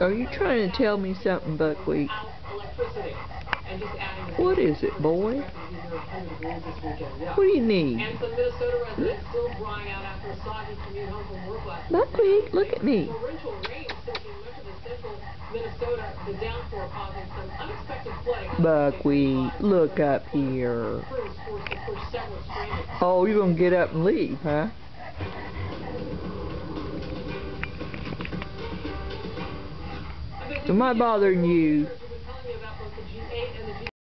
Are you trying to tell me something, Buckwheat? What is it, boy? What do you need? Buckwheat, look at me. Buckwheat, look up here. Oh, you're going to get up and leave, huh? Am I bothering you?